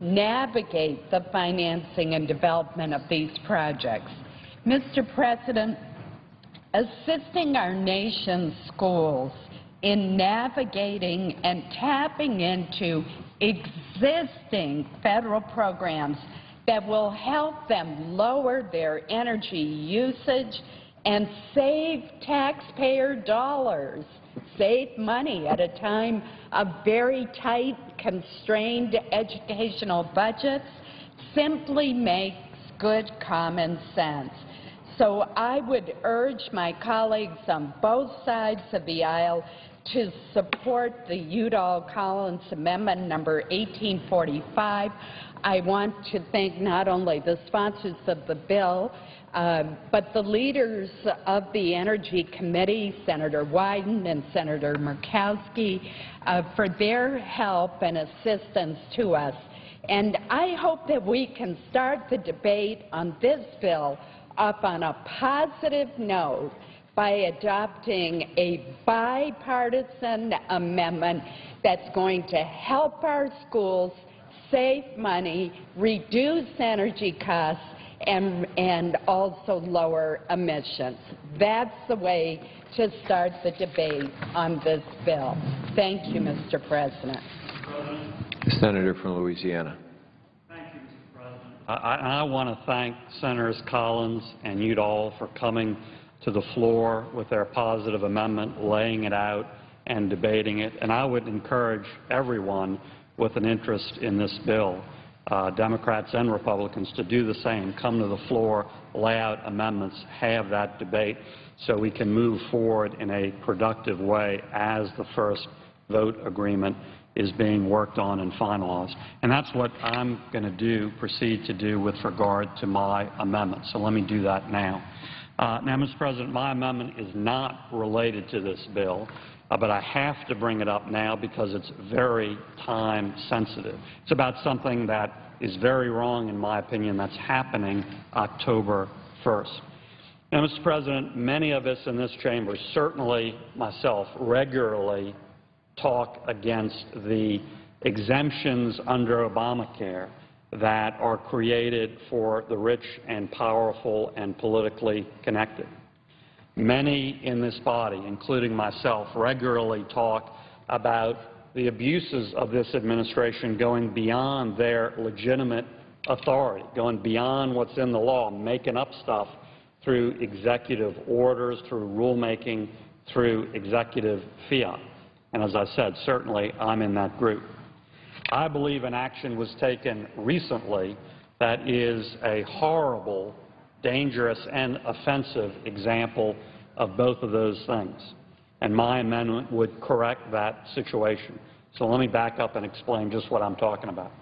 navigate the financing and development of these projects. Mr. President, assisting our nation's schools in navigating and tapping into existing federal programs that will help them lower their energy usage and save taxpayer dollars, save money at a time of very tight, constrained educational budgets, simply makes good common sense. So I would urge my colleagues on both sides of the aisle to support the Udall-Collins Amendment number 1845. I want to thank not only the sponsors of the bill, uh, but the leaders of the Energy Committee, Senator Wyden and Senator Murkowski, uh, for their help and assistance to us. And I hope that we can start the debate on this bill up on a positive note by adopting a bipartisan amendment that's going to help our schools save money, reduce energy costs, and, and also lower emissions. That's the way to start the debate on this bill. Thank you, Mr. President. Senator from Louisiana. Thank you, Mr. President. I, I want to thank Senators Collins and Udall for coming to the floor with their positive amendment, laying it out, and debating it. And I would encourage everyone with an interest in this bill, uh, Democrats and Republicans, to do the same. Come to the floor, lay out amendments, have that debate so we can move forward in a productive way as the first vote agreement is being worked on and finalized. And that's what I'm going to do, proceed to do with regard to my amendment. So let me do that now. Uh, now, Mr. President, my amendment is not related to this bill, Uh, but I have to bring it up now because it's very time sensitive. It's about something that is very wrong, in my opinion, that's happening October 1st. Now, Mr. President, many of us in this chamber, certainly myself, regularly talk against the exemptions under Obamacare that are created for the rich and powerful and politically connected. Many in this body, including myself, regularly talk about the abuses of this administration going beyond their legitimate authority, going beyond what's in the law, making up stuff through executive orders, through rulemaking, through executive fiat. And as I said, certainly I'm in that group. I believe an action was taken recently that is a horrible, dangerous, and offensive example of both of those things. And my amendment would correct that situation. So let me back up and explain just what I'm talking about.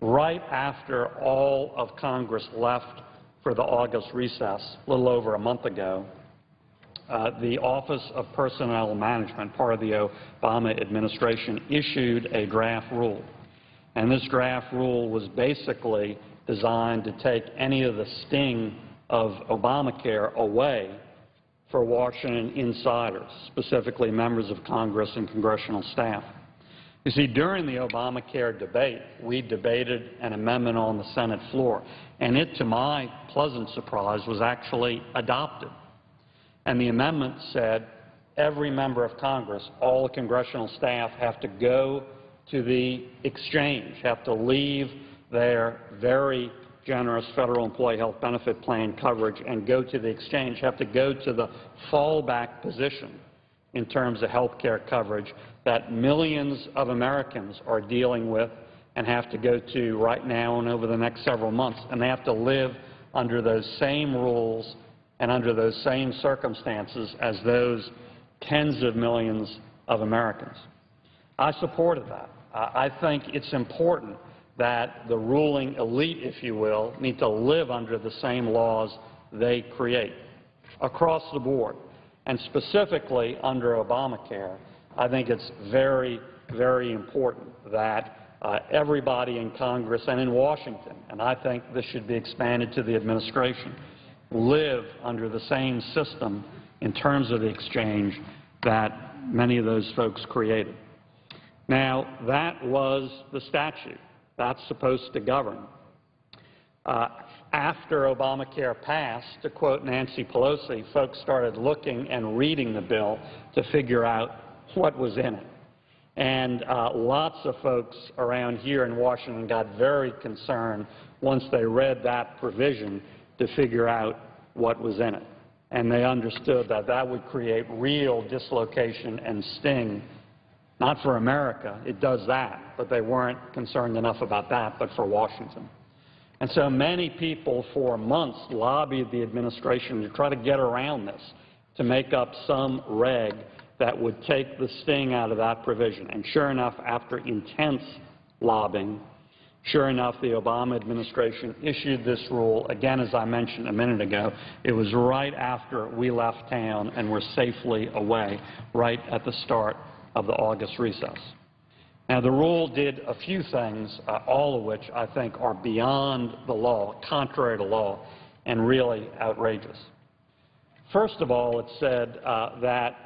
Right after all of Congress left for the August recess, a little over a month ago, uh, the Office of Personnel Management, part of the Obama administration, issued a draft rule And this draft rule was basically designed to take any of the sting of Obamacare away for Washington insiders, specifically members of Congress and congressional staff. You see, during the Obamacare debate, we debated an amendment on the Senate floor, and it, to my pleasant surprise, was actually adopted. And the amendment said every member of Congress, all the congressional staff, have to go to the exchange, have to leave their very generous federal employee health benefit plan coverage and go to the exchange, have to go to the fallback position in terms of health care coverage that millions of Americans are dealing with and have to go to right now and over the next several months. And they have to live under those same rules and under those same circumstances as those tens of millions of Americans. I supported that. I think it's important that the ruling elite, if you will, need to live under the same laws they create across the board. And specifically under Obamacare, I think it's very, very important that uh, everybody in Congress and in Washington, and I think this should be expanded to the administration, live under the same system in terms of the exchange that many of those folks created. Now, that was the statute. That's supposed to govern. Uh, after Obamacare passed, to quote Nancy Pelosi, folks started looking and reading the bill to figure out what was in it. And uh, lots of folks around here in Washington got very concerned once they read that provision to figure out what was in it. And they understood that that would create real dislocation and sting not for America, it does that, but they weren't concerned enough about that, but for Washington. And so many people for months lobbied the administration to try to get around this, to make up some reg that would take the sting out of that provision. And sure enough, after intense lobbying, sure enough, the Obama administration issued this rule, again, as I mentioned a minute ago, it was right after we left town and were safely away, right at the start of the August recess. Now, the rule did a few things, uh, all of which I think are beyond the law, contrary to law, and really outrageous. First of all, it said uh, that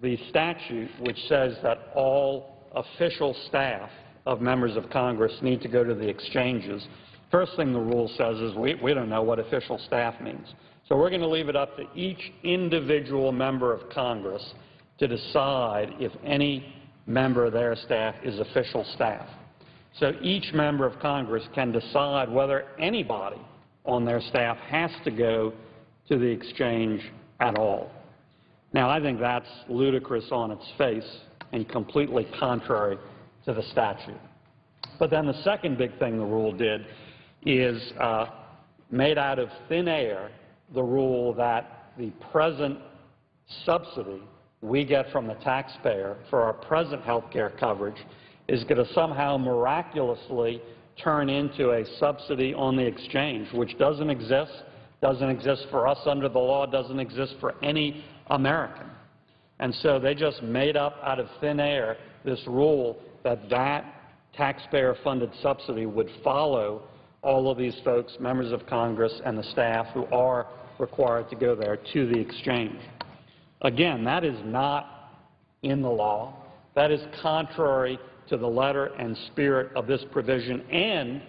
the statute, which says that all official staff of members of Congress need to go to the exchanges, first thing the rule says is we, we don't know what official staff means. So we're going to leave it up to each individual member of Congress to decide if any member of their staff is official staff. So each member of Congress can decide whether anybody on their staff has to go to the exchange at all. Now, I think that's ludicrous on its face and completely contrary to the statute. But then the second big thing the rule did is uh, made out of thin air the rule that the present subsidy we get from the taxpayer for our present health care coverage is going to somehow miraculously turn into a subsidy on the exchange, which doesn't exist, doesn't exist for us under the law, doesn't exist for any American. And so they just made up out of thin air this rule that that taxpayer-funded subsidy would follow all of these folks, members of Congress and the staff who are required to go there to the exchange. Again, that is not in the law. That is contrary to the letter and spirit of this provision, and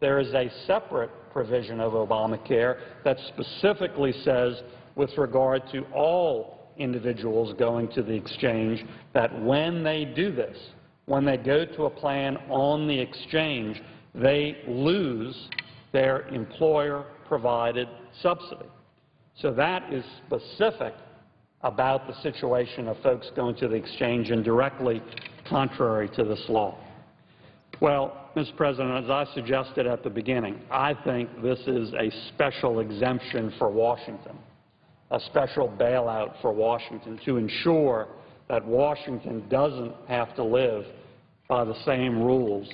there is a separate provision of Obamacare that specifically says, with regard to all individuals going to the exchange, that when they do this, when they go to a plan on the exchange, they lose their employer-provided subsidy. So that is specific about the situation of folks going to the exchange and directly contrary to this law. Well, Mr. President, as I suggested at the beginning, I think this is a special exemption for Washington, a special bailout for Washington to ensure that Washington doesn't have to live by the same rules,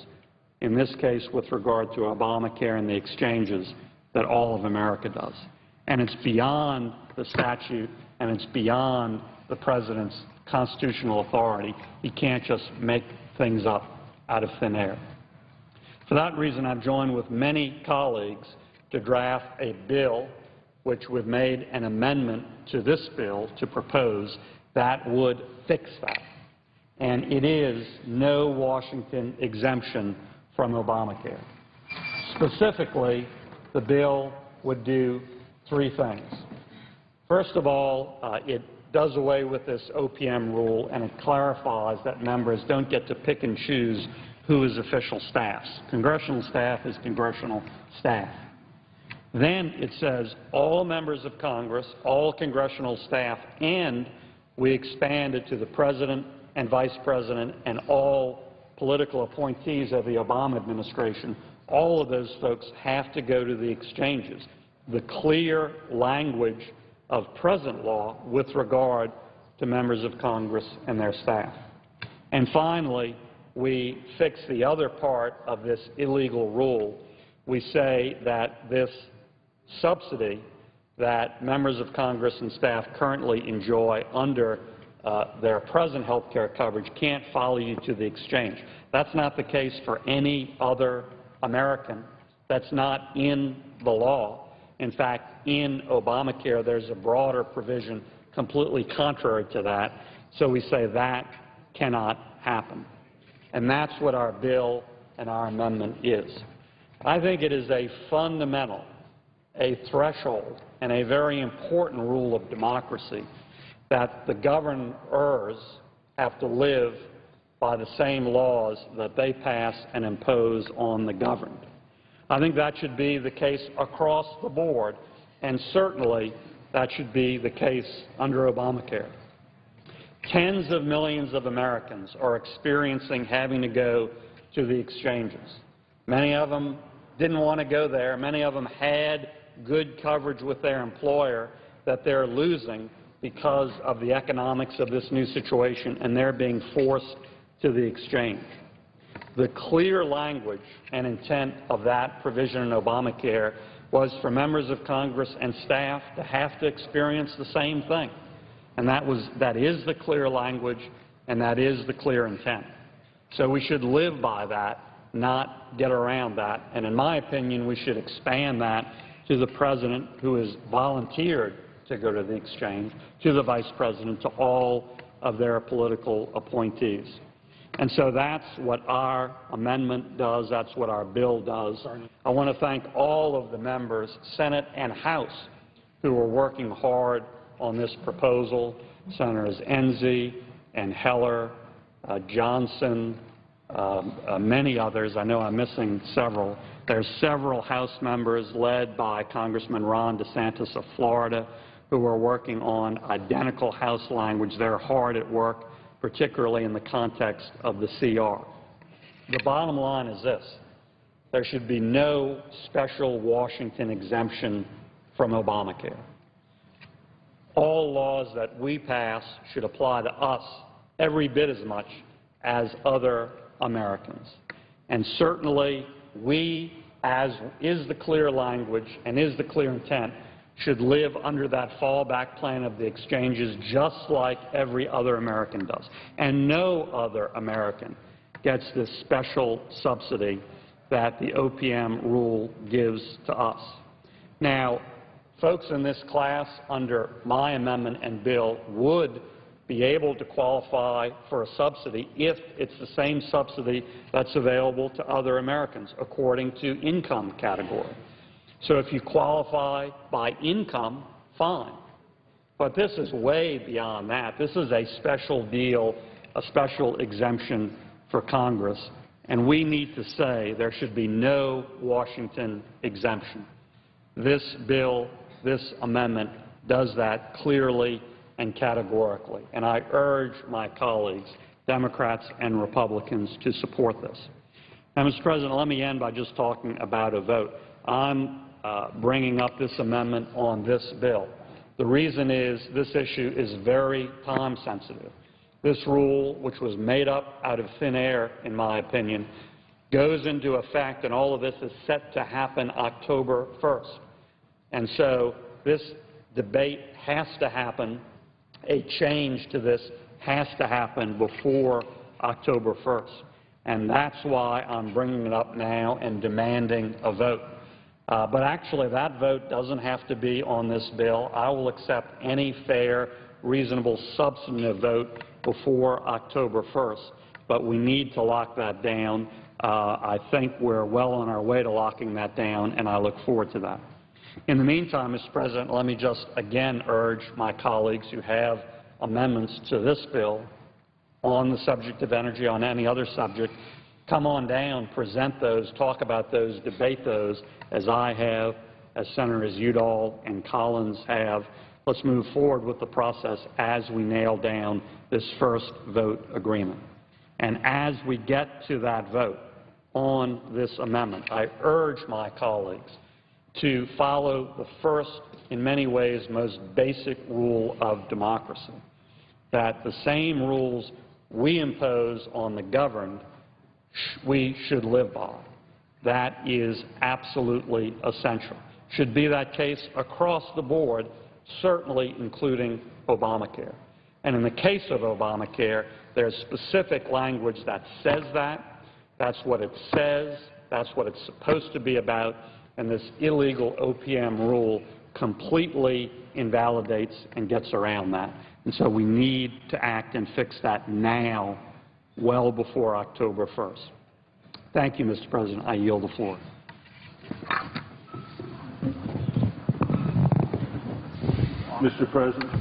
in this case with regard to Obamacare and the exchanges, that all of America does. And it's beyond the statute and it's beyond the president's constitutional authority. He can't just make things up out of thin air. For that reason, I've joined with many colleagues to draft a bill which we've made an amendment to this bill to propose that would fix that. And it is no Washington exemption from Obamacare. Specifically, the bill would do three things. First of all, uh, it does away with this OPM rule and it clarifies that members don't get to pick and choose who is official staff. Congressional staff is congressional staff. Then it says all members of Congress, all congressional staff, and we expand it to the President and Vice President and all political appointees of the Obama administration. All of those folks have to go to the exchanges. The clear language of present law with regard to members of Congress and their staff. And finally, we fix the other part of this illegal rule. We say that this subsidy that members of Congress and staff currently enjoy under uh, their present health care coverage can't follow you to the exchange. That's not the case for any other American. That's not in the law. In fact, in Obamacare, there's a broader provision completely contrary to that. So we say that cannot happen. And that's what our bill and our amendment is. I think it is a fundamental, a threshold, and a very important rule of democracy that the governors have to live by the same laws that they pass and impose on the governed. I think that should be the case across the board, and certainly that should be the case under Obamacare. Tens of millions of Americans are experiencing having to go to the exchanges. Many of them didn't want to go there. Many of them had good coverage with their employer that they're losing because of the economics of this new situation, and they're being forced to the exchange. The clear language and intent of that provision in Obamacare was for members of Congress and staff to have to experience the same thing. And that, was, that is the clear language and that is the clear intent. So we should live by that, not get around that. And in my opinion, we should expand that to the President who has volunteered to go to the exchange, to the Vice President, to all of their political appointees. And so that's what our amendment does. That's what our bill does. I want to thank all of the members, Senate and House, who are working hard on this proposal, Senators Enzi and Heller, uh, Johnson, um, uh, many others. I know I'm missing several. There's several House members led by Congressman Ron DeSantis of Florida who are working on identical House language. They're hard at work, particularly in the context of the CR. The bottom line is this. There should be no special Washington exemption from Obamacare all laws that we pass should apply to us every bit as much as other Americans. And certainly we, as is the clear language and is the clear intent, should live under that fallback plan of the exchanges just like every other American does. And no other American gets this special subsidy that the OPM rule gives to us. Now, folks in this class under my amendment and bill would be able to qualify for a subsidy if it's the same subsidy that's available to other Americans according to income category. So if you qualify by income, fine. But this is way beyond that. This is a special deal, a special exemption for Congress, and we need to say there should be no Washington exemption. This bill this amendment does that clearly and categorically. And I urge my colleagues, Democrats and Republicans, to support this. Now, Mr. President, let me end by just talking about a vote. I'm uh, bringing up this amendment on this bill. The reason is this issue is very time sensitive. This rule, which was made up out of thin air, in my opinion, goes into effect, and all of this is set to happen October 1st. And so this debate has to happen. A change to this has to happen before October 1st. And that's why I'm bringing it up now and demanding a vote. Uh, But actually, that vote doesn't have to be on this bill. I will accept any fair, reasonable, substantive vote before October 1st. But we need to lock that down. Uh, I think we're well on our way to locking that down, and I look forward to that. In the meantime, Mr. President, let me just again urge my colleagues who have amendments to this bill on the subject of energy, on any other subject, come on down, present those, talk about those, debate those, as I have, as Senators Udall and Collins have. Let's move forward with the process as we nail down this first vote agreement. And as we get to that vote on this amendment, I urge my colleagues to follow the first, in many ways, most basic rule of democracy, that the same rules we impose on the governed, we should live by. That is absolutely essential. Should be that case across the board, certainly including Obamacare. And in the case of Obamacare, there's specific language that says that. That's what it says. That's what it's supposed to be about. And this illegal OPM rule completely invalidates and gets around that. And so we need to act and fix that now, well before October 1st. Thank you, Mr. President. I yield the floor. Mr. President.